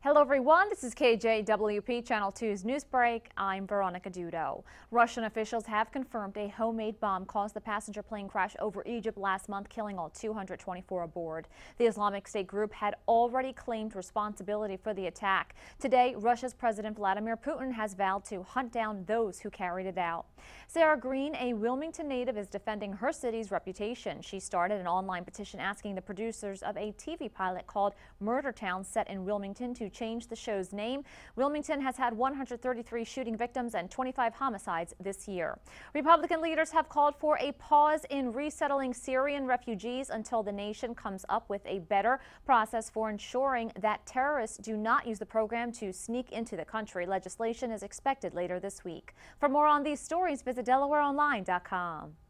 Hello everyone, this is KJWP Channel 2's News Break. I'm Veronica Dudo. Russian officials have confirmed a homemade bomb caused the passenger plane crash over Egypt last month, killing all 224 aboard. The Islamic State group had already claimed responsibility for the attack. Today, Russia's President Vladimir Putin has vowed to hunt down those who carried it out. Sarah Green, a Wilmington native, is defending her city's reputation. She started an online petition asking the producers of a TV pilot called Murder Town set in Wilmington change the show's name. Wilmington has had 133 shooting victims and 25 homicides this year. Republican leaders have called for a pause in resettling Syrian refugees until the nation comes up with a better process for ensuring that terrorists do not use the program to sneak into the country. Legislation is expected later this week. For more on these stories, visit DelawareOnline.com.